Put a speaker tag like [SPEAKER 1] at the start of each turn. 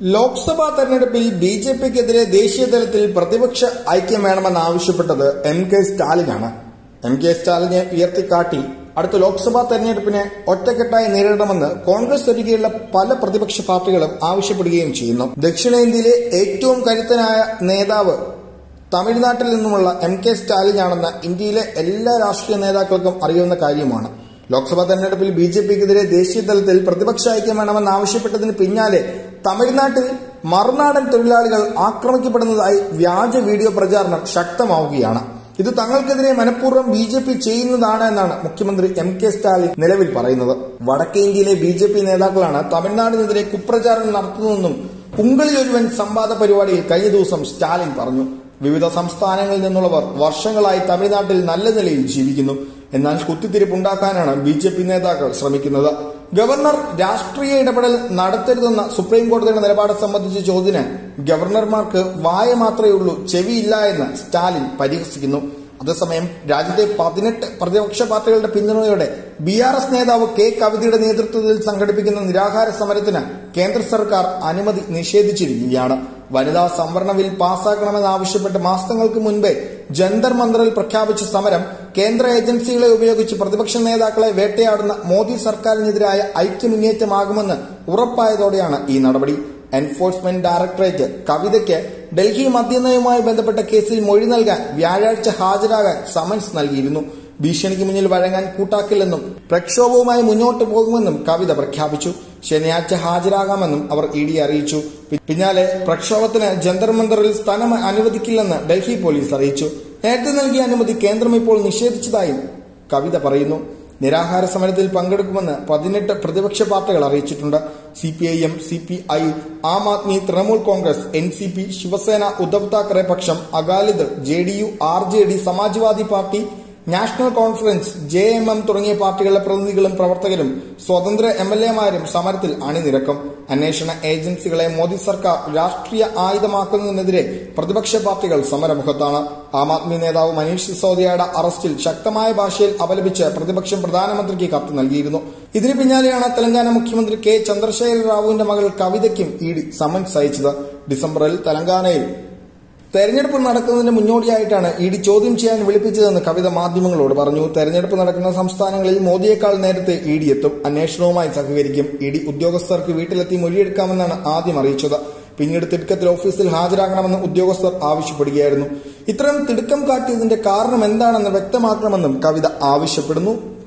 [SPEAKER 1] ലോക്സഭാ തെരഞ്ഞെടുപ്പിൽ B J പിക്കെതിരെ ദേശീയ തലത്തിൽ പ്രതിപക്ഷ ഐക്യം വേണമെന്ന് ആവശ്യപ്പെട്ടത് എം കെ സ്റ്റാലിനാണ്. എം കെ സ്റ്റാലിനെ ഉയർത്തിക്കാട്ടി അടുത്ത ലോക്സഭാ തെരഞ്ഞെടുപ്പിനെ ഒറ്റക്കെട്ടായി നേരിടണമെന്ന് കോൺഗ്രസ് ഒഴികെയുള്ള പല പ്രതിപക്ഷ പാർട്ടികളും ആവശ്യപ്പെടുകയും ചെയ്യുന്നു. ദക്ഷിണേന്ത്യയിലെ ഏറ്റവും കരുത്തനായ നേതാവ് തമിഴ്നാട്ടിൽ നിന്നുമുള്ള എം കെ സ്റ്റാലിനാണെന്ന് ഇന്ത്യയിലെ എല്ലാ രാഷ്ട്രീയ നേതാക്കൾക്കും അറിയുന്ന കാര്യമാണ്. ലോക്സഭാ തെരഞ്ഞെടുപ്പിൽ ബി ജെ പിക്കെതിരെ ദേശീയ തലത്തിൽ പ്രതിപക്ഷ ഐക്യം വേണമെന്ന് ആവശ്യപ്പെട്ടതിന് പിന്നാലെ തമിഴ്നാട്ടിൽ മറുനാടൻ തൊഴിലാളികൾ ആക്രമിക്കപ്പെടുന്നതായി വ്യാജ വീഡിയോ പ്രചാരണം ശക്തമാവുകയാണ്. ഇത് തങ്ങൾക്കെതിരെ മനഃപൂർവം ബി ജെ പി ചെയ്യുന്നതാണ് എന്നാണ് മുഖ്യമന്ത്രി എം കെ സ്റ്റാലിൻ നിലവിൽ പറയുന്നത്. വടക്കേ ഇന്ത്യയിലെ ബി ജെ പി നേതാക്കളാണ് തമിഴ്നാടിനെതിരെ കുപ്രചാരണം നടത്തുന്നതെന്നും പുങ്കളിൽ ഒരുവൻ സംവാദ പരിപാടിയിൽ കഴിഞ്ഞ ദിവസം സ്റ്റാലിൻ പറഞ്ഞു. വിവിധ സംസ്ഥാനങ്ങളിൽ നിന്നുള്ളവർ വർഷങ്ങളായി തമിഴ്നാട്ടിൽ നല്ല നിലയിൽ ജീവിക്കുന്നു. എന്നാൽ കുത്തിത്തിരിപ്പുണ്ടാക്കാനാണ് ബി ജെ പി നേതാക്കൾ ശ്രമിക്കുന്നത്. ഗവർണർ രാഷ്ട്രീയ ഇടപെടൽ നടത്തരുതെന്ന സുപ്രീം കോടതിയുടെ നിലപാട് സംബന്ധിച്ച ചോദ്യത്തിന് ഗവർണർമാർക്ക് വായ മാത്രമേ ഉള്ളൂ ചെവിയില്ല എന്ന് സ്റ്റാലിൻ പരിഹസിക്കുന്നു. അതേസമയം രാജ്യത്തെ പതിനെട്ട് പ്രതിപക്ഷ പാർട്ടികളുടെ പിന്തുണയോടെ ബി ആർ എസ് നേതാവ് കെ കവിതയുടെ നേതൃത്വത്തിൽ സംഘടിപ്പിക്കുന്ന നിരാഹാര സമരത്തിന് കേന്ദ്ര സർക്കാർ അനുമതി നിഷേധിച്ചിരിക്കുകയാണ്. വനിതാ സംവരണ ബിൽ പാസ്സാക്കണമെന്നാവശ്യപ്പെട്ട് മാസങ്ങൾക്ക് മുൻപേ ജന്തർ മന്ദറിൽ പ്രഖ്യാപിച്ച സമരം കേന്ദ്ര ഏജൻസികളെ ഉപയോഗിച്ച് പ്രതിപക്ഷ നേതാക്കളെ വേട്ടയാടുന്ന മോദി സർക്കാരിനെതിരായ ഐക്യമുന്നേറ്റമാകുമെന്ന് ഉറപ്പായതോടെയാണ് ഈ നടപടി. എൻഫോഴ്സ്മെന്റ് ഡയറക്ടറേറ്റ് കവിതയ്ക്ക് ഡൽഹി മദ്യനയവുമായി ബന്ധപ്പെട്ട കേസിൽ മൊഴി നൽകാൻ വ്യാഴാഴ്ച ഹാജരാകാൻ സമൻസ് നൽകിയിരുന്നു. ഭീഷണിക്ക് മുന്നിൽ വഴങ്ങാൻ കൂട്ടാക്കില്ലെന്നും പ്രക്ഷോഭവുമായി മുന്നോട്ട് പോകുമെന്നും കവിത പ്രഖ്യാപിച്ചു. ശനിയാഴ്ച ഹാജരാകാമെന്നും അവർ ഇ ഡി അറിയിച്ചു. പിന്നാലെ പ്രക്ഷോഭത്തിന് ജന്തർ മന്ദറിൽ സ്ഥലം അനുവദിക്കില്ലെന്ന് ഡൽഹി പോലീസ് അറിയിച്ചു. നേരത്തെ നൽകിയ അനുമതി കേന്ദ്രം ഇപ്പോൾ നിഷേധിച്ചതായും കവിത പറയുന്നു. നിരാഹാര സമരത്തിൽ പങ്കെടുക്കുമെന്ന് പതിനെട്ട് പ്രതിപക്ഷ പാർട്ടികൾ അറിയിച്ചിട്ടുണ്ട്. C P I M C P I Aam Aadmi Trinamool Congress N C P Shiv Sena Uddhav Thackeray പക്ഷം Akali Dal J D U R J D Samajwadi party National Conference J M M തുടങ്ങിയ പാർട്ടികളുടെ പ്രതിനിധികളും പ്രവർത്തകരും സ്വതന്ത്ര M L എമാരും സമരത്തിൽ അണിനിരക്കും. അന്വേഷണ ഏജൻസികളെ മോദി സർക്കാർ രാഷ്ട്രീയ ആയുധമാക്കുന്നതിനെതിരെ പ്രതിപക്ഷ പാർട്ടികൾ സമരമുഖത്താണ്. ആം ആദ്മി നേതാവ് മനീഷ് സിസോദിയയുടെ അറസ്റ്റിൽ ശക്തമായ ഭാഷയിൽ അപലപിച്ച് പ്രതിപക്ഷം പ്രധാനമന്ത്രിക്ക് കത്ത് നൽകിയിരുന്നു. ഇതിന് പിന്നാലെയാണ് തെലങ്കാന മുഖ്യമന്ത്രി കെ ചന്ദ്രശേഖര റാവുവിന്റെ മകൾ കവിതയ്ക്കും ഇ ഡി സമൻസ് അയച്ചത്. ഡിസംബറിൽ തെലങ്കാനയിൽ തെരഞ്ഞെടുപ്പ് നടക്കുന്നതിന് മുന്നോടിയായിട്ടാണ് ഇഡി ചോദ്യം ചെയ്യാൻ വിളിപ്പിച്ചതെന്ന് കവിത മാധ്യമങ്ങളോട് പറഞ്ഞു. തെരഞ്ഞെടുപ്പ് നടക്കുന്ന സംസ്ഥാനങ്ങളിൽ മോദിയേക്കാൾ നേരത്തെ ഇ ഡി എത്തും. അന്വേഷണവുമായി സഹകരിക്കും. ഇ ഡി ഉദ്യോഗസ്ഥർക്ക് വീട്ടിലെത്തി മൊഴിയെടുക്കാമെന്നാണ് ആദ്യം അറിയിച്ചത്. പിന്നീട് തിടുക്കത്തിൽ ഓഫീസിൽ ഹാജരാകണമെന്ന് ഉദ്യോഗസ്ഥർ ആവശ്യപ്പെടുകയായിരുന്നു. ഇത്തരം തിടുക്കം കാട്ടിയതിന്റെ കാരണം എന്താണെന്ന് വ്യക്തമാക്കണമെന്നും കവിത ആവശ്യപ്പെടുന്നു.